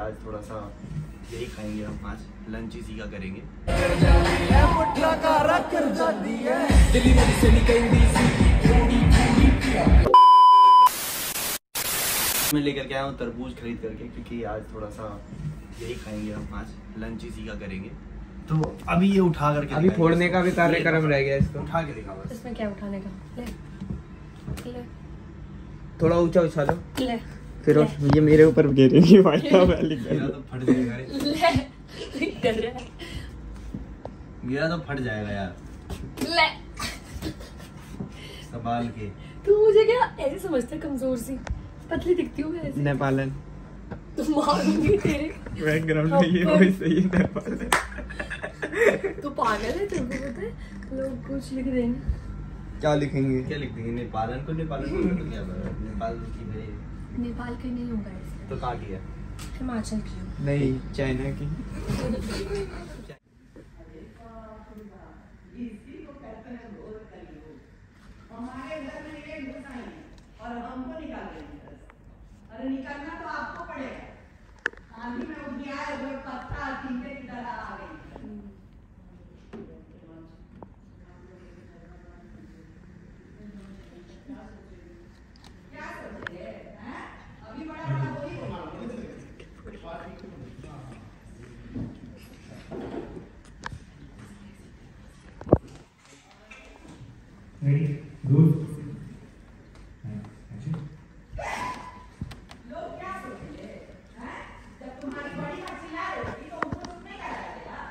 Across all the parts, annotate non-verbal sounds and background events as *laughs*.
आज थोड़ा सा यही खाएँगे हम आज। लंच इसी का करेंगे। मैं लेकर के आया हूँ तरबूज खरीद करके क्योंकि आज थोड़ा सा यही खाएँगे हम आज। लंच इसी का करेंगे। तो अभी ये उठा करके अभी फोड़ने का भी कार्यक्रम रह गया इसको। उठा के दिखा बस। इसमें क्या उठाने का? ले। ले। थोड़ा ऊँचा उछालो ले। फिर ये मेरे ऊपर गिरेगी भाई साहब मेरा तो फट जाएगा ले। कर रहा है। मेरा तो फट जाएगा यार। ले। संभाल के। तू मुझे क्या ऐसे समझता कमज़ोर सी? पतली दिखती हूँ मैं नेपालन। तो मारूँगी तेरे। बैकग्राउंड में ये वही सही है नेपालन। तू पागल है तेरे को पता है? लोग कुछ लिख देंगे। क्या लिखेंगे? क्या लिख देंगे नेपालन को नेपालन को तो क्या? नेपाल की भाई नेपाल के नहीं होगा ऐसे तो कहाँ की है? हिमाचल की नहीं चाइना की और हमको निकाल देंगे अरे निकालना तो आपको पड़ेगा आंधी में उठ गया है वो पत्ता टीके की तरह आ गई क्या सोच रहे हैं हैं? अभी बड़ा बड़ा वही होगा लोग क्या सोचेंगे हैं? जब तुम्हारी बड़ी मछली आ रही होगी तो उनको कुछ नहीं करा जाएगा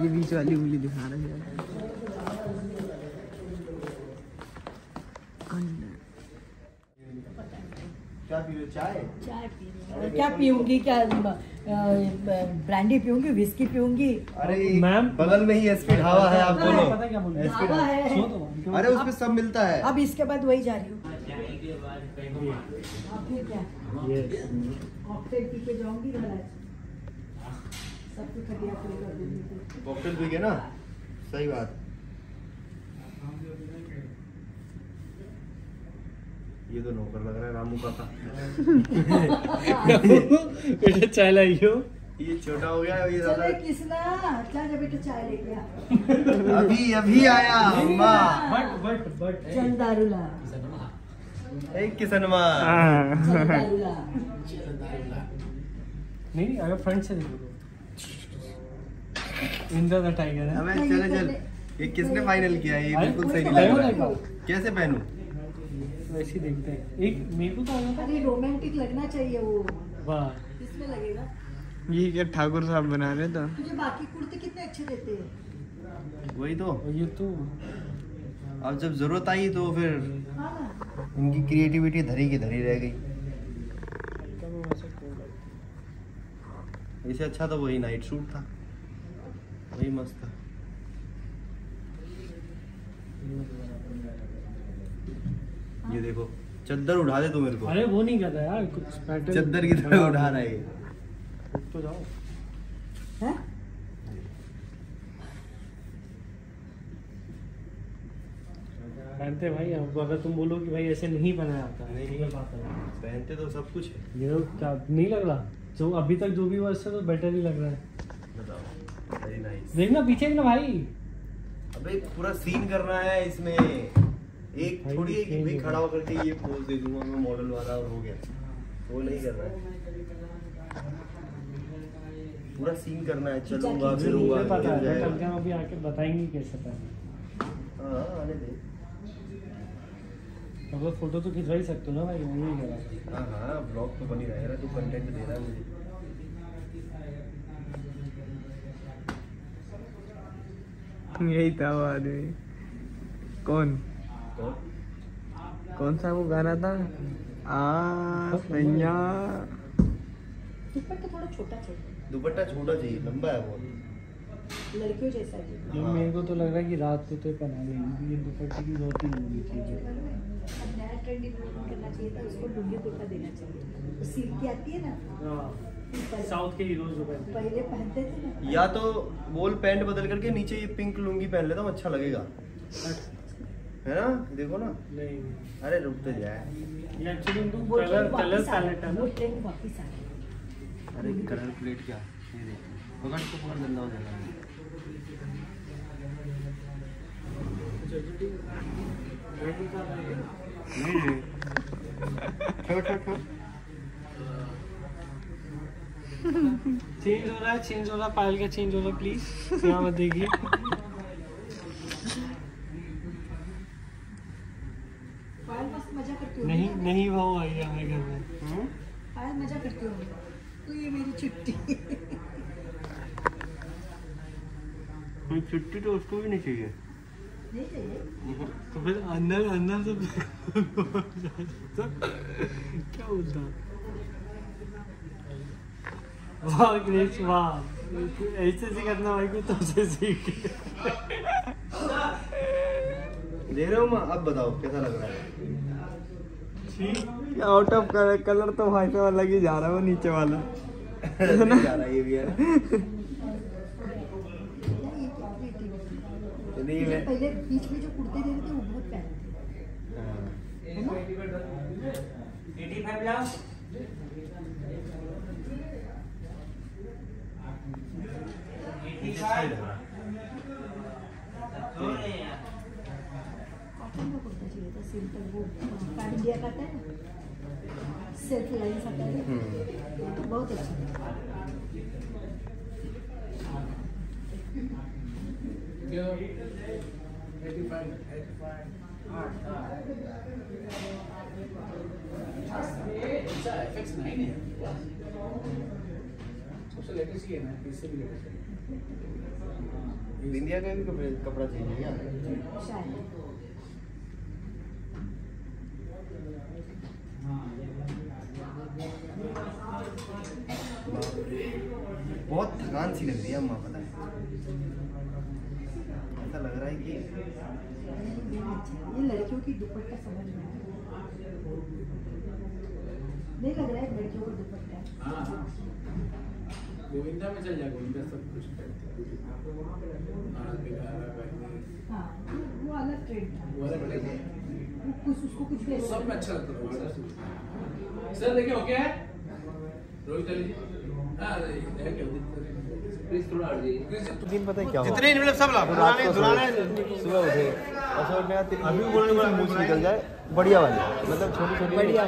ये बीच वाली उंगली दिखा रहे हैं। क्या पी रहे? चाय? चाय पी क्या पीऊँगी? क्या ब्रांडी पीऊँगी विस्की पीऊँगी? अरे मैम बगल में ही एसपी ढाबा है आप बोलो? एसपी ढाबा है। अरे उसमें सब मिलता है। अब इसके बाद वही जा रही हूँ। क्या? कॉकटेल पी के जाऊँगी दूँगी कॉकटेल पी के ना? सही बात। ये तो नौकर लग रहा है रामू का था। बेटा चाय लाइयो ये छोटा हो गया ये चले ज़्यादा किसना? चल जा बेटा चाय लेके आ अभी अभी आया अम्मा। बट बट बट चल दारूला। एक किसन माँ चल दारूला। नहीं नहीं अगर फ्रंट से देखो इंद्र द टाइगर है अबे चले चल। ये किसने फाइनल किया? ये बिल्कुल सही नहीं लग रहा है कैसे पहनूं? वैसे ही देखते हैं। एक मेरे को तो अरे रोमांटिक लगना चाहिए वो। वाह। किसमें लगेगा? ये क्या ठाकुर साहब बना रहे तो? तुझे बाकी कुर्ते कितने अच्छे देते हैं? वही तो। ये तो अब जब ज़रूरत आई तो फिर हाँ इनकी क्रिएटिविटी धरी की धरी रह गई। इससे अच्छा तो वही नाइट सूट था। बड़ी मस्त था। ये देखो चद्दर उठा दे तू मेरे को। अरे वो नहीं कर रहा यार कुछ पैटर्न चद्दर की तरह उठा रहा है ये। उठ तो जाओ। हैं? पहनते भाई अब अगर तुम बोलो कि भाई ऐसे नहीं पहना जाता है नहीं। तो मैं बात है पहनते तो सब कुछ है। ये तो क्या नहीं लग रहा? जो अभी तक जो भी हुआ इससे तो बेटर ही लग रहा है। बताओ। वेरी नाइस देखना पीछे ना भाई। अबे पूरा सीन करना है इसमें। एक थोड़ी एक हो खड़ा होकर के ये पोज दे दूँगा मैं मॉडल वाला और हो गया। वो नहीं कर रहा है। पूरा सीन करना है चलूँगा फिरूँगा मुझे पता है। कल के हम अभी आके बताएँगे कैसे पहना हाँ। आने दे। अब फ़ोटो तो खिंचवा ही सकते हो ना भाई वो नहीं करा हाँ हाँ ब्लॉग तो बनी रहेगा ना तू कंटेंट दे रहा है मुझे। यही था वो आदमी कौन तो कौन सा वो गाना था आ सैया दुपट्टा थोड़ा छोटा चाहिए। दुपट्टा छोटा चाहिए लंबा है बहुत। लड़कियों जैसा ये हाँ। मेरे को तो लग रहा है कि रात को तो पहना लेंगे ये दुपट्टे की ज़रूरत ही नहीं होनी चाहिए। अब नया ट्रेंड करना चाहिए था उसको लुंगी कुर्ता देना चाहिए। वो सिल्क की आती है ना? पहले- साउथ के हीरोज हैं पहले पहनते थे ना। या तो बोल पैंट बदल करके नीचे ये पिंक लुंगी पहन लेता हूँ अच्छा लगेगा। है ना? देखो ना। नहीं। अरे रुक तो जाए। कलर कलर पैलेट है अरे कलर प्लेट क्या? ये देख। पकड़ को पकड़ गंदा हो जाएगा। नहीं नहीं। ठो ठो ठो चेंज हो रहा है चेंज हो रहा है पायल का चेंज हो रहा है प्लीज़ यहाँ मत देखिए. पायल मस्त मज़ा करती हो नहीं नहीं भाव आई है हमारे घर में. पायल मज़ा करती हो तो ये मेरी छुट्टी. कोई छुट्टी तो उसको भी नहीं चाहिए. नहीं चाहिए? तो फिर अंदर अंदर से *laughs* क्या बोलता? वाह ग्रेस वाह ऐसे से करना भाई को तब से सीख दे रहे हो माँ अब बताओ कैसा लग रहा है ठीक आउट ऑफ़ कलर कलर तो भाई साहब अलग ही जा रहा है वो नीचे वाला जा रहा ये भी है है। पहले बीच में जो कुर्ते दे रहे थे वो बहुत प्यारे थे हाँ। है ना अच्छा ही लग रहा है। कॉटन का कुर्ता चाहिए था सिंपल वो पैन इंडिया का आता है ना सेल्फ लाइन आता है हम्म। इंडिया का भी कपड़े चाहिए क्या? शायद बहुत थकान सी लग रही है अम्मा पता है ऐसा लग रहा है कि ये लड़कियों की दुपट्टा समझ में नहीं लग रहा है लड़कियों का दुपट्टा? गोविंदा में चल जाए गोविंदा सब कुछ करते हाँ। वो वो अलग ट्रेंड वो अलग अलग है। वो कुछ उसको कुछ भी सब में अच्छा लगता गोविंदा सर देखिए हो गया है? रोहित अली जी। हाँ क्या प्लीज़ थोड़ा हट जाइए दिन पता है क्या जितने मतलब सब ला रात को दुराने सुबह उठे और सोच में तेरी अभी मूछ निकल जाए बढ़िया वाली मतलब छोटी छोटी बढ़िया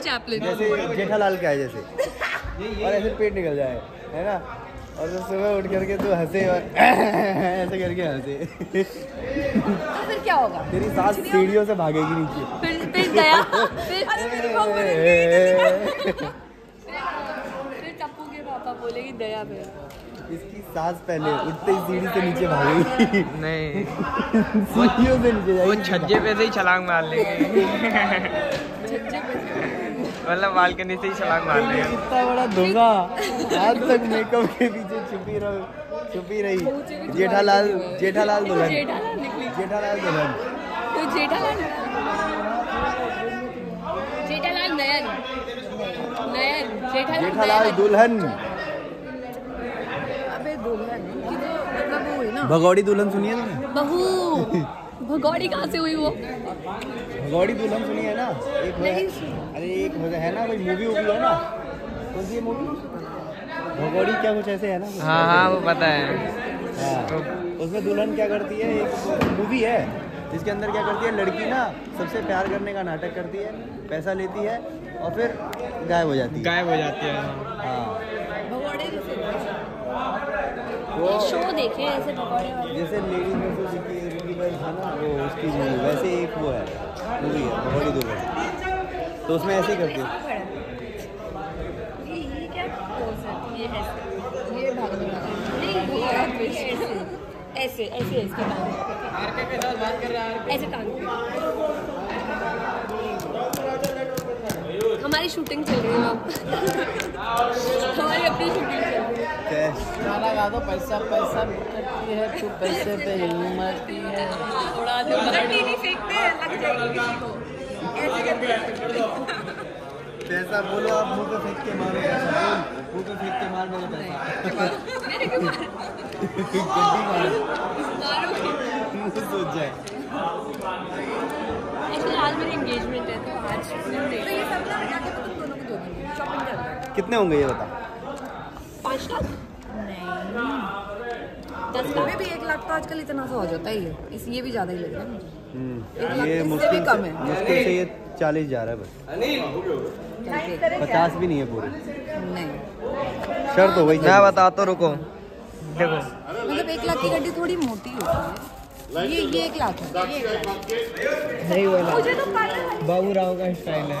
चैपलिन। जैसे जेठालाल का है जैसे। और ऐसे पेट निकल जाए है ना? और जब सुबह उठ करके तू हंसे और *coughs* ऐसे करके हंसे। तो फिर क्या होगा? तेरी सास सीढ़ियों से भागेगी नीचे। फिर फिर दया फिर *laughs* *laughs* बोलेगी दया फिर इसकी सास पहले उठते ही सीढ़ी से नीचे भागेगी। नहीं। *laughs* सीढ़ियों से नीचे जाएगी। वो छज्जे पे से ही छलांग मार लेंगे। छज्जे पे मतलब बालकनी से ही छलांग मार लेंगे। इतना बड़ा धोखा। आज तक मेकअप के पीछे छुपी रहो ही रही। जेठालाल जेठालाल तो दुल्हन। जेठालाल निकली। जेठालाल दुल्हन। तो जेठालाल जेठालाल नयन। नयन। जेठालाल जेठालाल दुल्हन अबे दुल्हन की तो मतलब वो हुई ना भगौड़ी दुल्हन सुनिए तुमने? बहू। भगौड़ी कहाँ से हुई वो? भगौड़ी दुल्हन सुनी है ना? एक वो है, अरे एक है ना कोई मूवी वूवी है ना? कौन सी मूवी भगौड़ी क्या कुछ ऐसे है ना? हाँ हाँ वो पता है। हाँ, उसमें दुल्हन क्या करती है? एक मूवी है जिसके अंदर क्या करती है? लड़की ना सबसे प्यार करने का नाटक करती है पैसा लेती है और फिर गायब हो जाती है। गायब हो जाती है हाँ। भगौड़े वो शो देखे ऐसे भगौड़े वाले। जैसे रिकी भाई था ना वो उसकी वैसे एक वो है मूवी है भगौड़ी दुल्हन तो उसमें ऐसे ही करती ये ये क्या pose? ये ऐसे ये भागने वाला नहीं भगौड़ा twist। ऐसे। ऐसे ऐसे टांग हमारी शूटिंग चल रही है *laughs* हमारी अपनी शूटिंग चल रही है। कैश लगा दो पैसा पैसा करती है तू पैसे पे ही मरती है। उड़ा दो मतलब फेंकते हैं लग जाएगी किसी को। ऐसे करते हैं। पैसा बोलो आप मुँह पे फेंक के मारो मुँह पे फेंक के मार मेरे पैसा। मेरे को मारो? गड्डी मारो मारो। मुँह सोच जाए। एक्चुअली आज मेरी एंगेजमेंट है तो आज तो ये सब ना हटा के तुम दोनों को दो दूँगी शॉपिंग कर कितने होंगे ये बता पाँच लाख। दस लाख? भी एक लाख तो आजकल इतना सा हो जाता ही है। इस ये भी ज़्यादा ही लग रहा है लाख ये मुश्किल कम है। मुश्किल से ये चालीस जा रहा है बस। पचास भी नहीं है पूरी। नहीं। शर्त हो गई। मैं बताता रुको। देखो। मतलब एक लाख की गड्डी थोड़ी मोटी होती है। ये ये एक लाख है। नहीं तो पार्लर बाबू राव का स्टाइल है।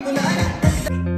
है